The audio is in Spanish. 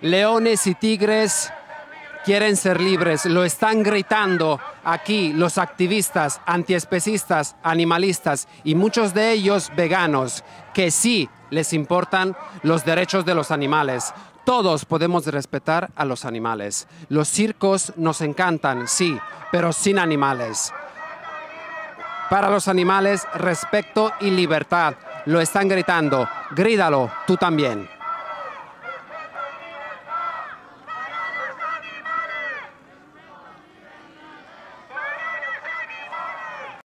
Leones y tigres quieren ser libres, lo están gritando aquí los activistas, antiespecistas, animalistas y muchos de ellos veganos, que sí les importan los derechos de los animales. Todos podemos respetar a los animales. Los circos nos encantan, sí, pero sin animales. Para los animales, respeto y libertad. Lo están gritando. Grídalo, tú también.